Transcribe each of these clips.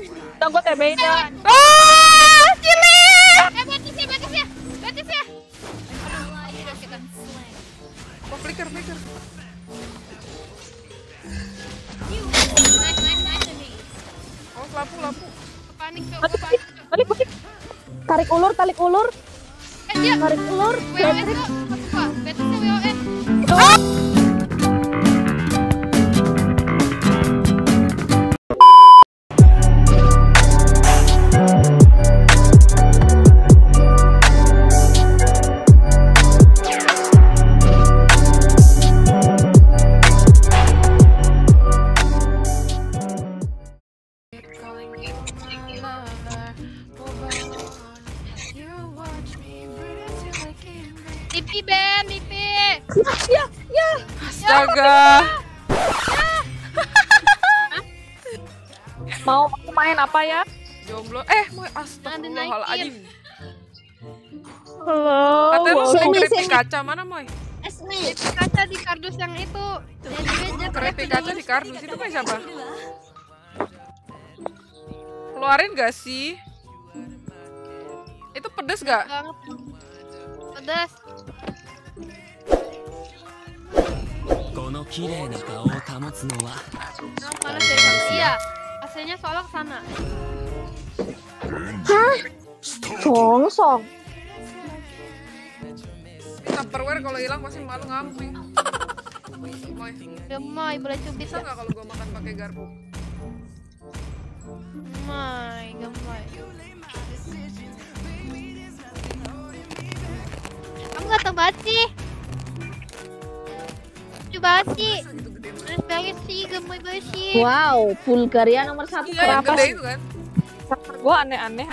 Udah gue TB-in ya. Ah, Cili! Eh, batis ya, batis ya. Batis ya. Oh, flicker, flicker. Oh, lampu, lampu. Panik, panik, balik. Tarik ulur, tarik ulur, Eh, dia. tarik ulur. Patrick. tuh, apa? Tipi Halo. Katanya lu Sini, keripik sini. kaca mana, Moy? Esmi. Kaca di kardus yang itu. Yang di meja. Keripik kaca di kardus itu punya siapa? Keluarin gak sih? Itu pedes gak? banget. Pedas. この綺麗な顔を保つのは Nah, panas dari sana. Iya. AC-nya soalnya ke sana. Song, song. Tupperware kalau hilang pasti malu ngamuk nih. Moy, Gemoy, boleh cubit bisa gak? nggak kalau gua makan pakai garpu? Gemoy, gemoy. Kamu ganteng banget sih. Lucu banget sih. Terus banget sih, gemoy banget sih. Wow, Bulgaria nomor satu. Iya, yang gede itu kan? Gue aneh-aneh.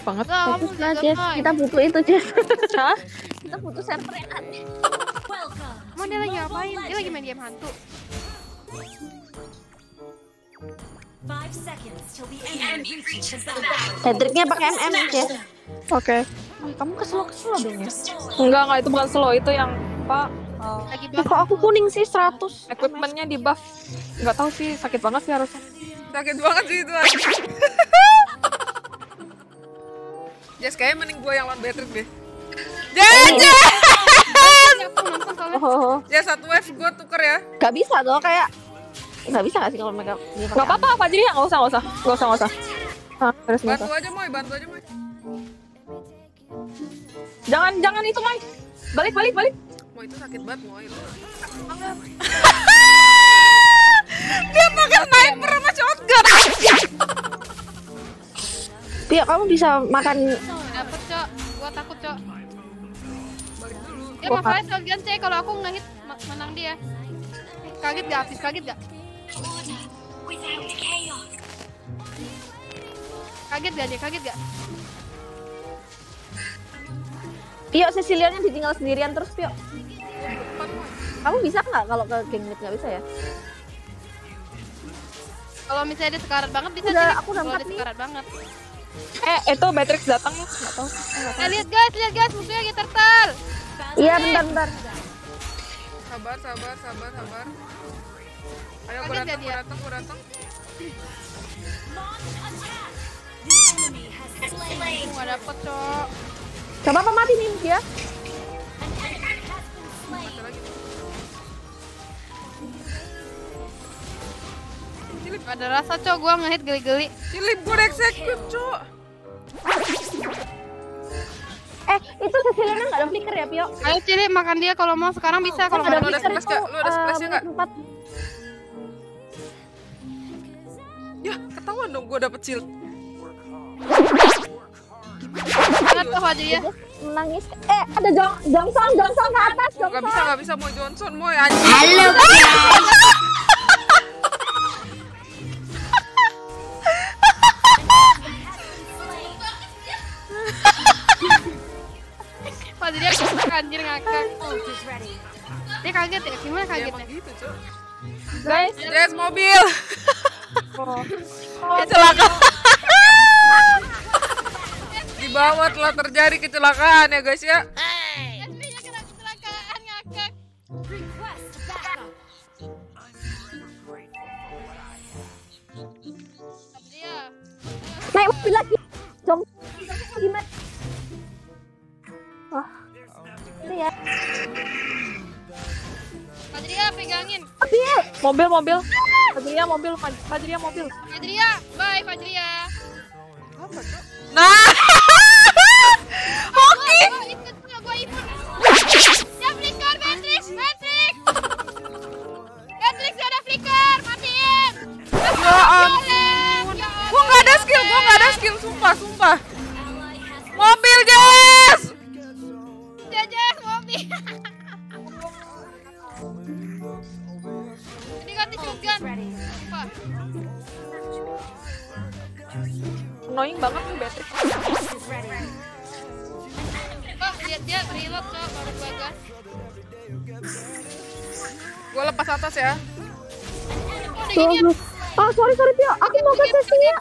Banget. Bagus lah, Jess. Kita butuh itu, Jess. Hah? Kita butuh server yang aneh. Emang dia lagi ngapain? Dia lagi main game hantu. Patricknya pakai MM, Jess. Oke. Kamu kesel-kesel dong ya. Enggak, enggak. Itu bukan slow. Itu yang apa? uh, Lagi Ya, kok aku kuning sih 100? equipmentnya di buff. Enggak tahu sih. Sakit banget sih harusnya. Sakit banget sih itu. Jess, kayaknya mending gua yang lawan Beatrix deh. Soalnya. Oh, Jess, satu wave gua tuker ya. gak bisa dong kayak Gak bisa gak sih kalau mereka Enggak apa-apa, apa jadi ya? Enggak usah, enggak usah. Enggak usah, enggak usah. Ah, terus Bantu usah. aja, Moy. Bantu aja, Moy. Jangan, jangan itu, Mai. Balik, balik, balik. Moy, itu sakit banget, Moy. Dia pakai sniper sama shotgun. Pia, kamu bisa makan Dapet, Cok. Gua takut, Cok. Ya masalahnya shotgun C kalau aku ngehit ma- menang dia. Kaget gak habis? Kaget gak? Kaget gak dia? Kaget gak? Pio, Cecilianya ditinggal sendirian terus, Pio. Kamu bisa nggak kalau ke geng mid nggak bisa ya? Kalau misalnya dia sekarat banget bisa Udah, sih. aku udah empat nih. sekarat banget. Eh, itu Matrix datang ya? Enggak tahu. Eh, nggak tahu. Lihat guys, lihat guys, musuhnya lagi turtle. Iya, bentar, bentar. Sabar, sabar, sabar, sabar. Ayo, Kaget datang, gak dia? datang, gua datang. Gak dapet, Cok. Coba apa mati nih dia? Gak ada rasa, Cok. Gua ngehit geli-geli. cilip gua udah execute, cuk. Eh, itu Cecilianya nggak ada flicker ya, Pio? Ayo Cili makan dia kalau mau sekarang bisa kalau ada splash nggak? Lu ada eh, splashnya menit empat. Ya, ketahuan dong gua dapet shield. Banget tuh aja ya. Menangis. Eh, ada Jong Jongsong, Jongsong ke atas, Gak Jongsong. bisa, gak bisa, Moy Johnson, Moy anjing. Halo, Dia kaget ya? Gimana Ya, kagetnya? emang gitu, cuk. Guys, Jess, mobil. oh. Kecelakaan. Di bawah telah terjadi kecelakaan ya, guys ya. Ngakak. mobil lagi. Mobil. Mobil, mobil. Fajria mobil, Faj- Fajria mobil. Fajria, bye Fajria. Nah. Oke. Flicker Matrix, Matrix. Matrix ada flicker, matiin. Ya ampun. Gua nggak ada skill, gua nggak ada skill, sumpah, sumpah. Mobil, Jess! Annoying banget nih Beatrix. Kok lihat dia reload cok baru gua gas. Gua lepas atas ya. Oh, Tuh, lu. Oh, sorry, sorry, Tio. Aku mau ke Cecilia.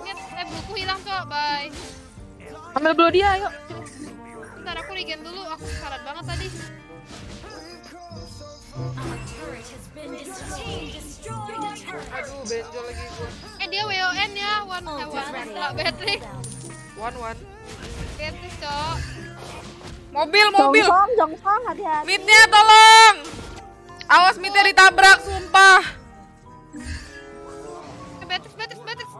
Paket, eh buku hilang cok, bye. Ambil dulu dia, yuk. Bentar aku regen dulu, aku sekarat banget tadi. Our turret has been destroyed. Aduh, benjol lagi gua. Eh dia WON ya, one eh, one setelah Beatrix. One, one. Beatrix cok. Mobil, mobil. Jongsong, Jongsong, hati-hati. Mitnya tolong. Awas mitnya ditabrak, sumpah. Eh, Beatrix, Beatrix, Beatrix.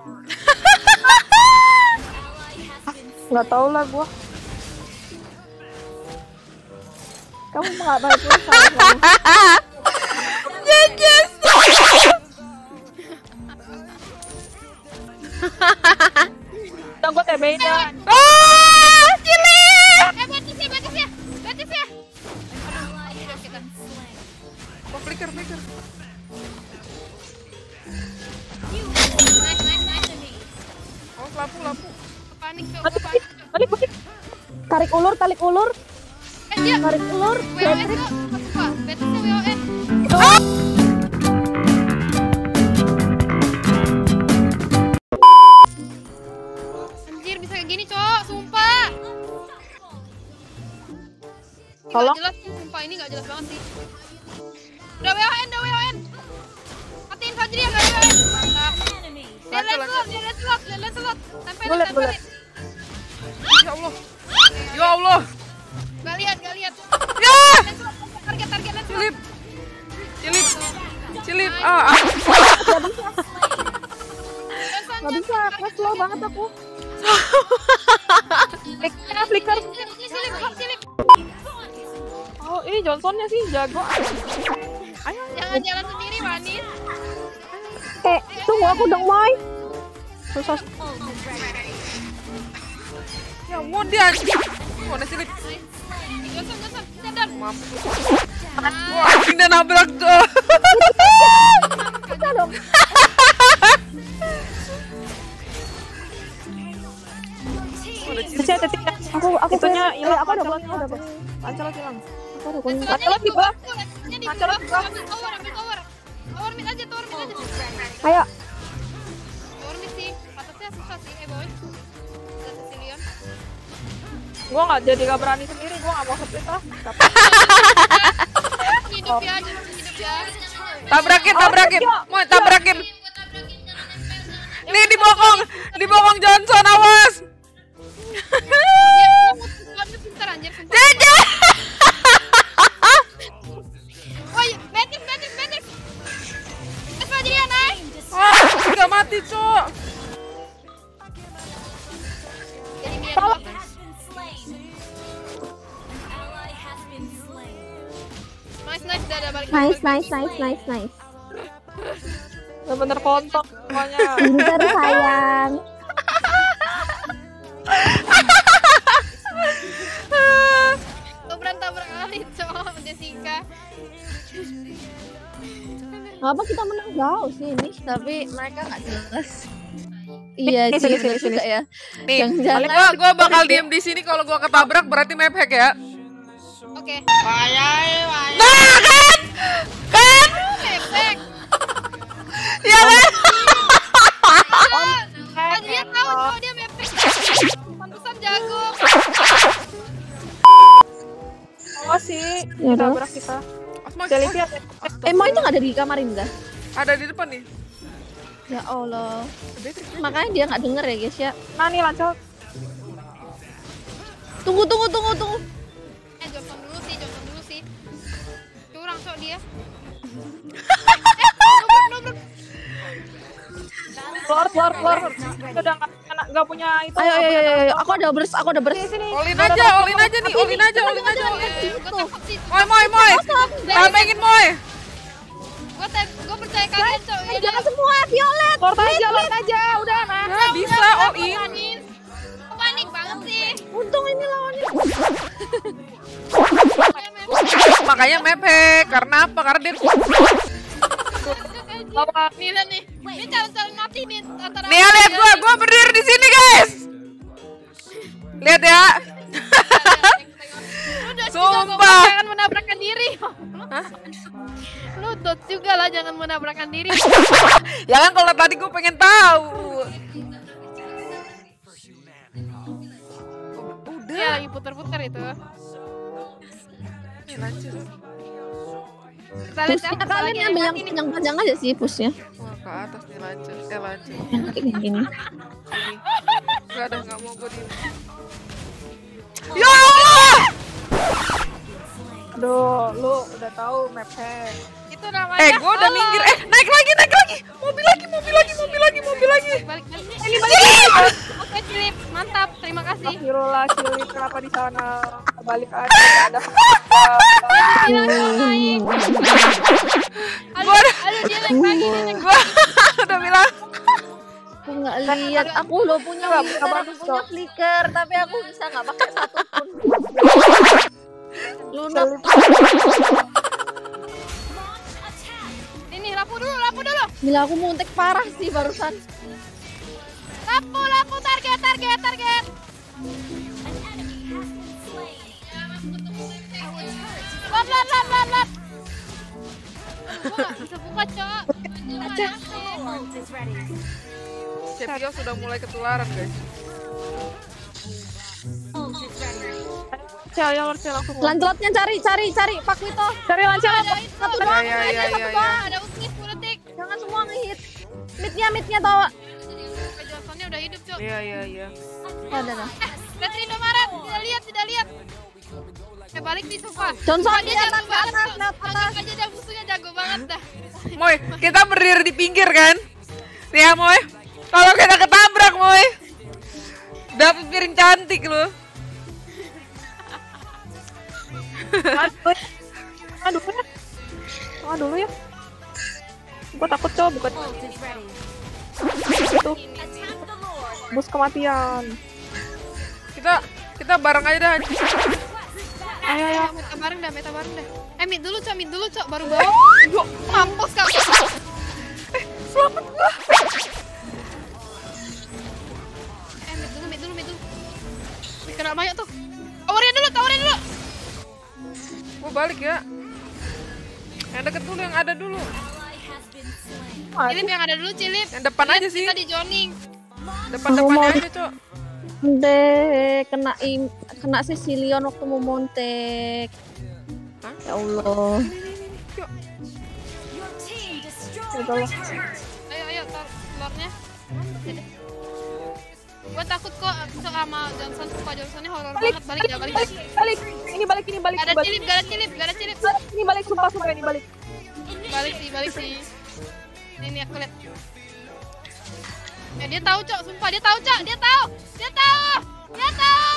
Nggak tahu lah gua. Kamu nggak baik pulsa. Udah gue. Ah, cilik. Eh ya, Beatrix ya. Beatrix ya. Oh, flicker, flicker. Oh. Panik panik. Tarik ulur, tarik ulur, Eh dia tarik ulur. WON. Beatrixnya WON. Anjir Tolong. Gak jelas sih, sumpah ini gak jelas banget sih. Udah WON, udah WON. Matiin Fajri ya gak WON. Mantap. Dia slot, dia lihat slot, dia lihat slot. Tempelin, boleh. tempelin. Ya Allah. Ya Allah. Gak lihat, gak lihat. Ya. Target, target, lihat slot. Cilip. Cilip. Cilip. Ah, ah. Nggak bisa, kelas slow banget aku. Flicker, flicker. Ini Johnsonnya sih jago. Jangan jalan sendiri, Wanis. Eh, tunggu aku dong, Moy. Susah. Ya ampun dia. Oh, ada cilip. Gosok, gosok. Sadar. Mampus. Wah, ini nabrak tuh. Bisa dong. Cece. Aku, aku Itunya eh, hilang, aku ada pancelan buat, aku ada buat. Pancelan hilang. Aku ada kunci. Pancelan di bawah. Ini di Pancelan bawah. di bawah. Ambil tower, ambil tower. Tower mid aja, tower mid aja. Ayo, Tower mid sih. Atasnya susah sih, eh boy. Ada Sicilian. Gue nggak jadi gak berani sendiri. Gue nggak mau split ah. Hidup ya, ya. Tabrakin, tabrakin. Mau tabrakin. Nih dibokong, dibokong Johnson awas. Dia been slain. Nice, nice, udah ada balik. nice, nice, nice, nice, nice. Bener-bener kontol semuanya. Pinter sayang. Dobran tabrak kali, cowok Jessica. Apa kita menang jauh sih ini? tapi mereka nggak jelas iya Sini, sini, sini, ya Nih, Jangan-jangan gua gua bakal diem di sini kalau gua ketabrak berarti map hack ya. Oke. Nah, kan? Kan? Efek. Ya kan? Fajriya tahu cowok dia mepek. Pantesan jago. Oh sih. Ya. Tabrak kita. Asma, Celipia. Eh, itu nggak ada di kamar ini, dah? ada di depan nih. Ya Allah. Makanya dia nggak denger ya guys ya. Nah nih lancel. Tunggu tunggu tunggu tunggu. Eh, Johnson dulu sih, Johnson dulu sih. Curang cok dia. Keluar keluar keluar. Udah nggak nggak- punya itu. Ayo ayo ayo, ayo. Aku ada burst, aku ada burst. Sini sini. Olin aja, olin aja nih, olin aja, olin aja. Moy, moy, moy. Tamengin moy. Gue gue percaya kalian cok. Eh, jangan semua Violet. Lord aja, Lord aja. Udah nah. Ya bisa all in. Panik. Panik banget sih. Untung ini lawannya. Makanya hack. Karena apa? Karena dia Bawa. Nih lihat nih. Ini calon-calon mati nih antara. Nih ya, lihat gua, gua berdiri di sini, guys. Lihat ya. Sumpah. jangan menabrakkan diri. Lu dot juga lah jangan menabrakkan diri. Ya kan kalau tadi gua pengen tahu. Udah. lagi putar-putar itu. Lanjut. Kita lihat ya, kalian ambil yang nih. panjang-panjang aja sih pushnya. Wah, ke atas nih lanjut. Eh, lanjut. Yang kayak gini. Enggak ada, enggak mau gua di. Ya Allah! Aduh, lu udah tahu map hack. Itu namanya. Eh, gua udah minggir. Eh, naik lagi, naik lagi. Mobil lagi, mobil lagi, mobil lagi, mobil lagi. Balik balik. Ini balik. Oke, Cilip. Mantap. Terima kasih. Astagfirullah, Cilik, kenapa di sana balik aja ada. Naik. Aduh, dia naik lagi, dia naik. Gua udah bilang. Aku nggak lihat. Aku lo punya flicker, aku punya flicker, tapi aku bisa nggak pakai satu pun. Lunak. Lapu dulu, lapu dulu. Gila aku muntek parah sih barusan. Lapu, lapu, target, target, target. Lot, lot, lot. Gua nggak bisa buka, Cok. Cepio sudah mulai ketularan, guys. Cel, ya Lord, Cel, langsung. Cari, cari, cari. Pak Wito. Cari lancel. Ada itu. Satu doang, ya, aja, ya, satu ya, ya. doang. Ada ngehit. Tahu. Oke, Johnsonnya udah hidup, Cok. Iya, iya, iya. Ya, udah, udah. Lihat Indomaret, tidak lihat, tidak lihat. Eh balik nih Sofa. Johnson, di dia jago di banget. atas, di aja dia musuhnya jago banget dah. Moy, kita berdiri di pinggir kan? Nih ya, Moy. Kalau kita ketabrak, Moy. Dapat piring cantik lu. Aduh. Aduh. ya. Tengah dulu ya. Gua takut coba bukan itu. Bus kematian. Kita kita bareng aja dah. Ayo ayo. Meta bareng dah, meta bareng dah. Eh, mid dulu, Cok, mid dulu, Cok, baru bawa. Mampus kau. Selamat gua. Eh, mid dulu, mid dulu, mid dulu. Wih, kena banyak tuh. Tawarin dulu, tawarin dulu. Gua balik ya. Yang deket dulu, yang ada dulu. Cilip yang ada dulu, Cilip. Yang depan aja sih. Kita di zoning. Depan-depannya aja, Cok. Deh, kena im, kena Sicilian waktu mau montek. Hah? Ya Allah. Udah lah. Ayo, ayo, lordnya. Gue takut kok sama Johnson, sumpah Johnsonnya horor Balik, banget. Balik ya, balik. balik, balik. Ini balik, ini balik, Gak ada cilip, gak ada cilip, gak ada cilip. Ini balik, sumpah, sumpah ini balik. Balik sih, balik sih. Ini nih aku lihat. Ya dia tahu, Cok, sumpah dia tahu, Cok. Dia tahu. Dia tahu. Dia tahu.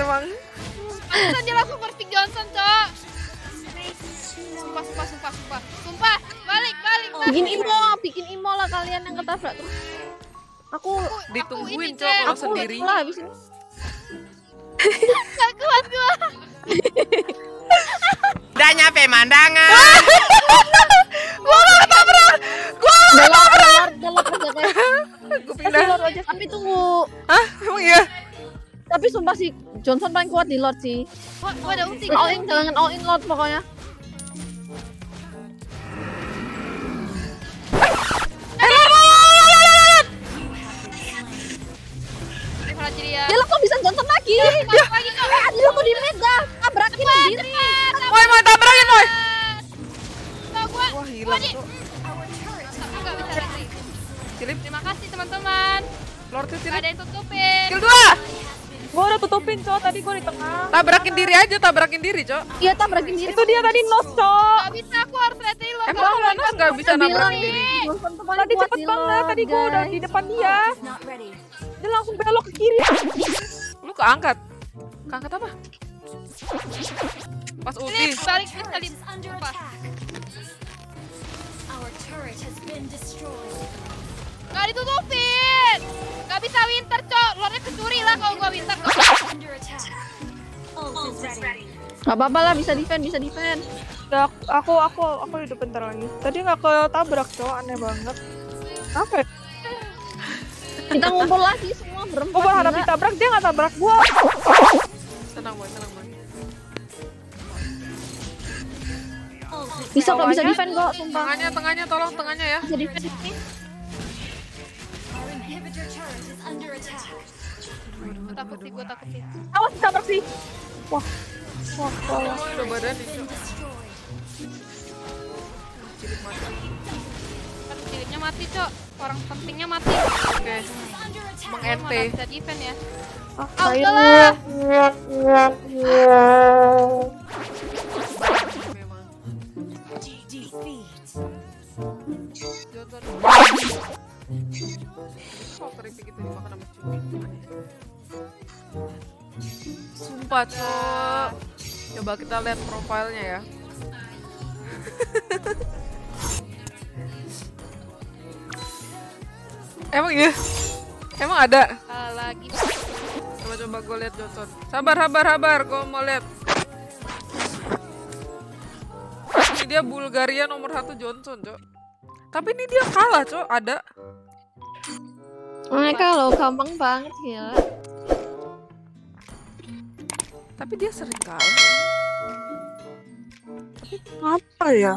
Emang. Pantesan dia langsung first Johnson, Cok. Sumpah, sumpah, sumpah, sumpah. Sumpah, balik, balik, balik. Bikin imo, bikin imo lah kalian yang ketabrak terus. Aku Ditungguin, Cok, kalau aku sendiri. lah habis ini. Gak kuat gua. Udah nyampe mandangan. Delor, delor, delor aja guys. Gua pindah. Tapi tunggu. Hah? Emang iya? Tapi sumpah sih Johnson paling kuat di Lord sih. Gua, gua ada ulti. All in, jangan all in Lord pokoknya. Aja dia. Ya lo kok bisa Johnson lagi? Balik lagi, Cok. Eh, ada aku di mid dah. Tabrakin sendiri. Moy, Moy, tabrakin, Moy. hilang, bisa lari. Cilip, Terima kasih teman-teman. Gak cilip. ada yang tutupin. Kill dua. Gue udah tutupin cok, tadi gue di tengah. Tabrakin diri aja, tabrakin diri, Cok. Iya tabrakin diri. Itu dia tadi nos cok. Gak bisa aku harus lo. Emang kalau Nos nggak bisa nabrakin diri? Tuh Tadi cepet banget, tadi gue udah di depan dia. Dia langsung belok ke kiri. Lu keangkat. Keangkat apa? Pas ulti. Salib, balik Sumpah. destroyed. Gak ditutupin. Gak bisa winter, cok. Lordnya kecuri lah kalau gua winter. Gak apa-apa lah bisa defend bisa defend. Ya, aku aku aku hidup bentar lagi. Tadi nggak ketabrak cok, aneh banget. Apa? ya? Kita ngumpul lagi semua berempat. Gue berharap ditabrak, dia nggak tabrak gue. Tenang, boy, tenang, boy. Bisa kok bisa defend kok sumpah. Tengahnya, tengahnya, tolong tengahnya ya. Bisa defend. Gua takut sih, gua takut sih. Awas ditabrak sih. Wah, wah, wah. Been Cok. destroyed. Cilip mati. Cok. Orang pentingnya mati. Oke. Emang malah bisa defend ya. Ah, udahlah. Johnson. Kok keripik itu dimakan sama cumi? Sumpah, Cok. Coba kita lihat profilnya ya. Emang iya? Emang ada? Lagi. Coba coba gue lihat Johnson. Sabar, sabar, sabar. Gue mau lihat. Ini dia Bulgaria nomor satu Johnson, cok. Tapi ini dia kalah, cok. Ada. Mereka lo gampang banget gila. Tapi dia sering kalah. Apa ya?